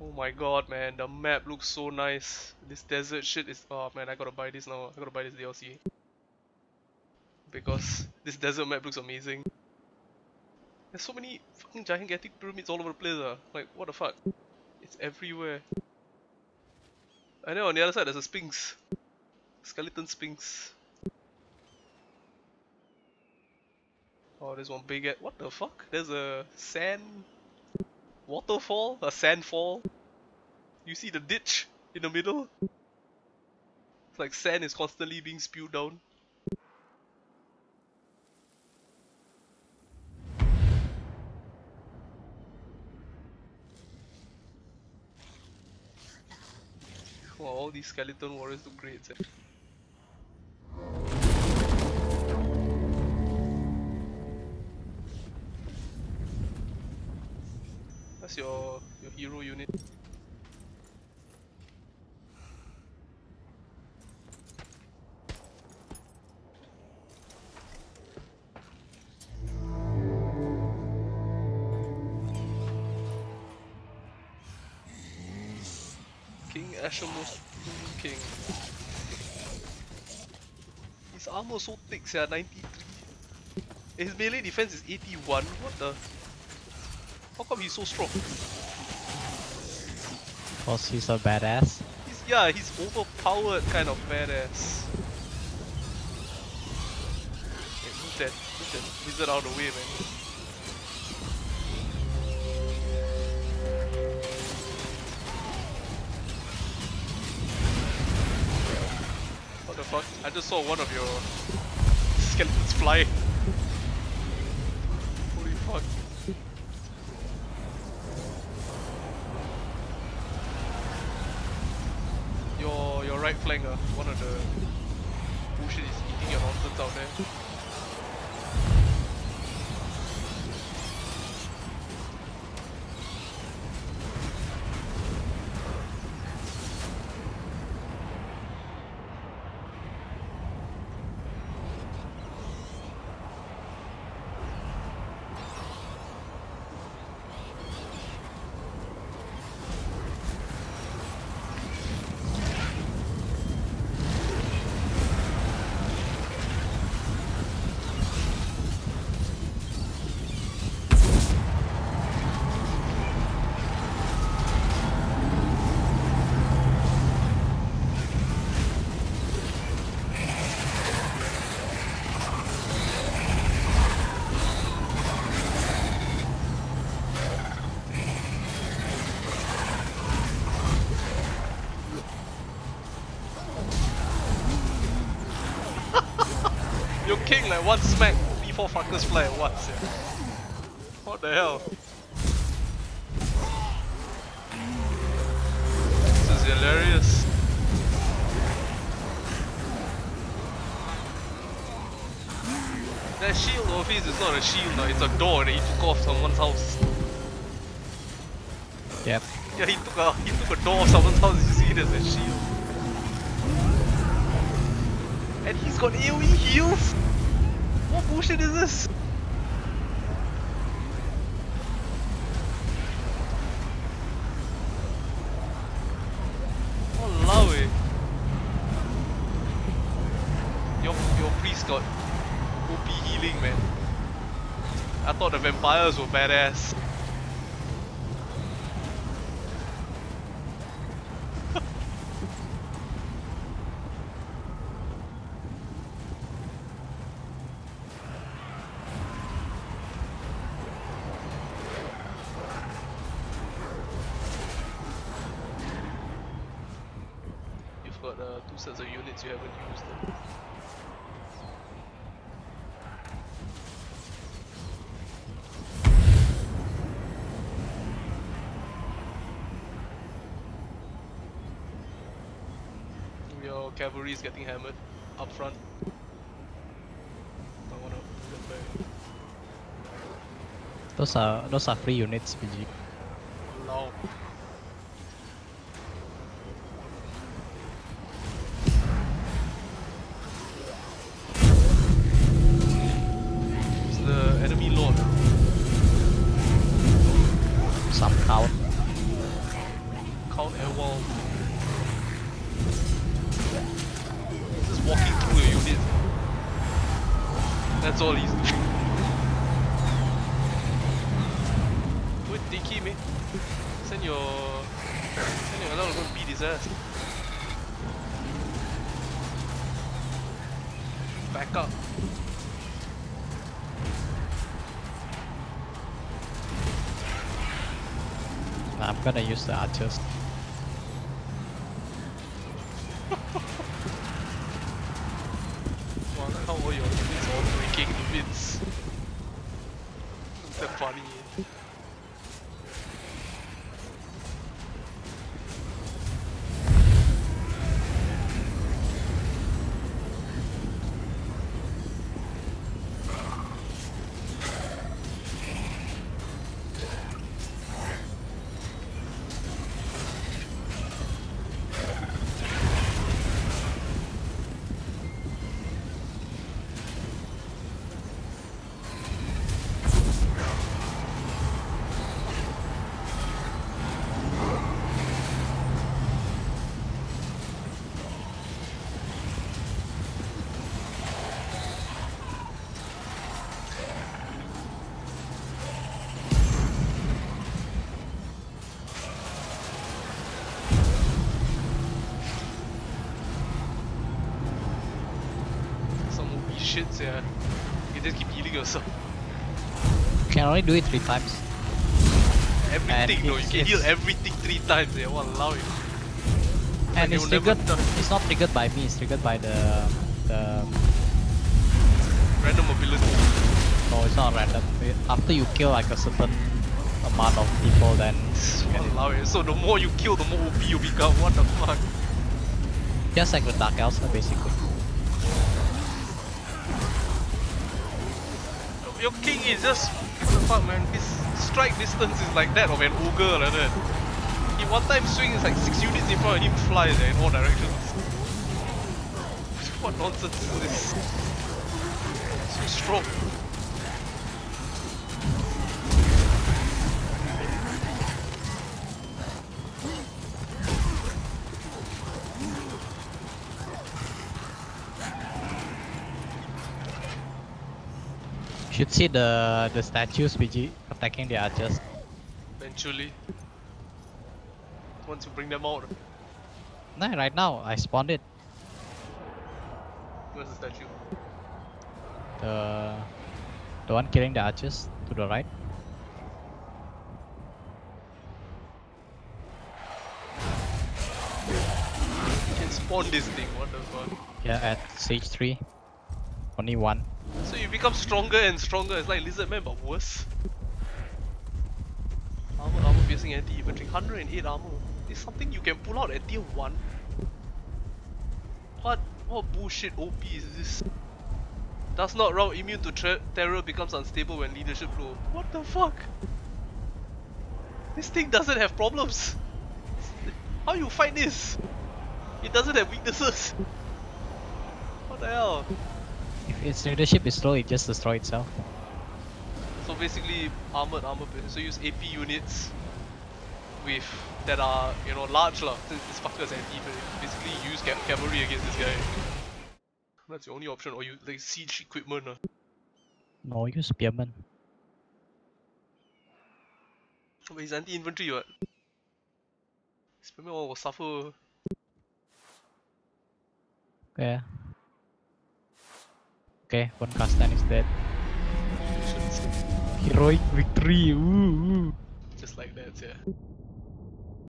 Oh my god, man, the map looks so nice. This desert shit is. Oh man, I gotta buy this now. I gotta buy this DLC. Because this desert map looks amazing. There's so many fucking gigantic pyramids all over the place. Uh. Like, what the fuck? It's everywhere. And then on the other side, there's a Sphinx. Skeleton Sphinx. Oh, there's one big. What the fuck? There's a sand waterfall, a sandfall. You see the ditch in the middle? It's like sand is constantly being spewed down. Wow, all these skeleton warriors look great. Eh? Your your hero unit. King Ashamos King. His armor so thick, yeah, 93. His melee defense is 81. What the? How come he's so strong? Cause he's a badass. He's yeah, he's overpowered kind of badass. Okay, move that, move that wizard out of the way, man. What the fuck? I just saw one of your skeletons fly. Right flank, uh, one of the bullshit is eating your nonsense out there. One smack, before fuckers fly at once. Yeah. What the hell? This is hilarious. That shield of his is not a shield, no, it's a door that he took off someone's house. Yep. Yeah, he took a he took a door of someone's house. You see it as a shield. And he's got AoE heals. What bullshit is this? Walao eh. Your your priest got OP healing man. I thought the vampires were badass. Two sets of units you haven't used. Your cavalry is getting hammered up front. Those are those are free units, BG. Enemy lord. Some count. count air wall. Just walking through a unit. That's all he's doing. Good thinking, mate. Send your send your alarm to go beat his ass. Back up. I'm gonna use the units all breaking the bits. Yeah. You just keep healing yourself. You can only do it three times. Everything, no, You can heal everything three times, yeah. Walao, you. And it it's will never triggered. It's not triggered by me. It's triggered by the the. Random ability. No, it's not random. After you kill like a certain amount of people, then get it. Eh. So the more you kill, the more OP you become. What the fuck? just like the Dark uh, basically. Your king is just the fuck man. His strike distance is like that of an ogre like that. He one time swings like six units in front of him flies in all directions. What nonsense is this? So strong. Should see the the statues BG attacking the archers. Eventually. Once you bring them out. Nah, right now I spawned it. Where's the statue? The the one killing the archers to the right. You can spawn this thing, what the fuck? Yeah, at stage three. Only one. So you become stronger and stronger. It's like Lizard Man, but worse. Armor, armor piercing anti-infantry, 108 armor. Is something you can pull out at tier 1? What what bullshit OP is this? Does not route immune to terror becomes unstable when leadership low. What the fuck? This thing doesn't have problems. How you fight this? It doesn't have weaknesses. What the hell? If its leadership is slow, it just destroys itself. So basically, armored armor piercing. So use AP units with that are you know large lah. Since this fucker is anti, basically use ca- cavalry against this guy. That's the only option, or you like siege equipment. Uh. No, use spearman. But he's anti-infantry, what? Spearman will suffer. Yeah. Okay, one Kastan is dead. Heroic victory! Ooh, ooh. Just like that, yeah.